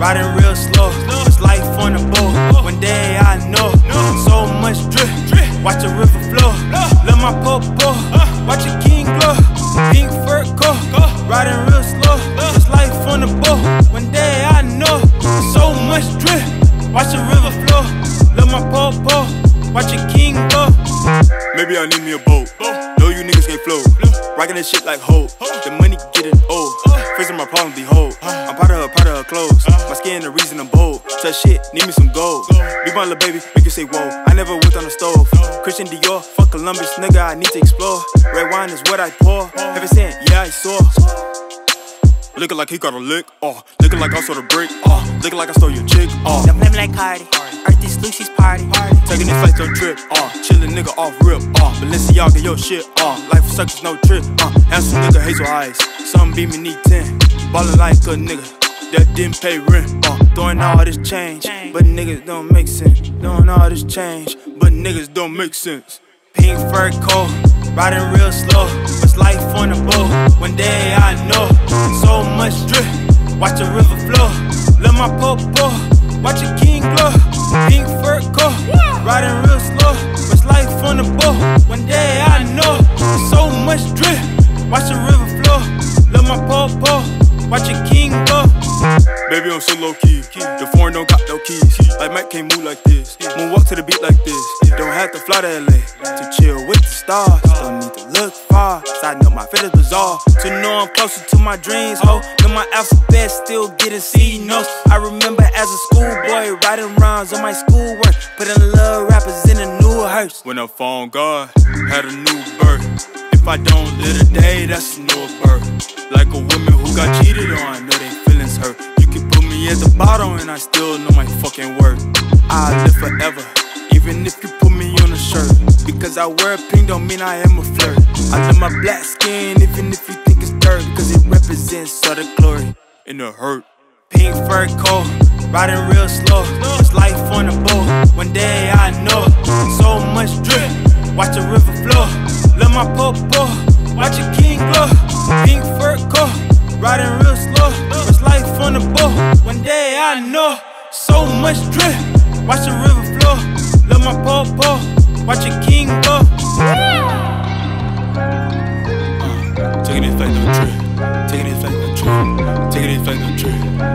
riding real slow. It's life on the boat. One day I know, so much drip. Watch the river flow. Love my popo, watch the king glow. Pink fur coat, riding real slow. It's life on the boat. One day I know, so much drip. Watch the river flow. Love my popo, watch the king go. Maybe I need me a boat. Know you niggas can't float. Rockin' this shit like hope. The money getting old. Facing my problems, behold. I'm part of her clothes. My skin, the reason I'm bold. Touch shit, need me some gold. Be my little baby, make you say whoa. I never worked on the stove. Christian Dior, fuck Columbus, nigga, I need to explore. Red wine is what I pour. Heaven sent, yeah, I saw. Looking like he got a lick, oh. Looking like I saw the brick, oh. Looking like I stole your chick, oh. Don't play me like Cardi. Earth is Lucy's party. Taking this flight a trip, uh, chillin' nigga off rip, uh, Balenciaga, your shit, uh, life for suckers, no trip, uh, handsome nigga, hazel eyes, some beat me need 10, ballin' like a nigga that didn't pay rent, uh, throwing all this change, but niggas don't make sense, doing all this change, but niggas don't make sense. Pink fur coat, riding real slow. It's life on the boat. One day I know, so much drip. Watch the river flow. Love my popo, watch the king glow. Pink fur coat, riding real slow. It's life on the boat. One day I know, so much drip. Watch the river I'm so low key. The foreign don't got no keys. Like Mike can't move like this. Moonwalk to the beat like this. Don't have to fly to LA to chill with the stars. Don't need to look far. Side note, my feelings bizarre. To know I'm closer to my dreams, ho. Know my alphabet still getting C notes. I remember as a schoolboy writing rhymes on my schoolwork. Putting little rappers in a new hearse. When I found God, had a new birth. If I don't live today, that's a new birth. Like a woman who got cheated on, I know they feelings hurt. At the bottom and I still know my fucking worth. I'll live forever, even if you put me on a shirt. Because I wear pink don't mean I am a flirt. I love my black skin, even if you think it's dirt. Cause it represents all the glory and the hurt. Pink fur coat, riding real slow. It's life on the boat. One day I know, so much drip. Watch the river flow. Love my popo, watch the king glow. Pink fur coat, riding real slow. It's on the boat. One day I know, so much drip. Watch the river flow. Love my popo, watch the king go. Uh, Taking it like no trip. Taking it like no trip. Taking it like no trip.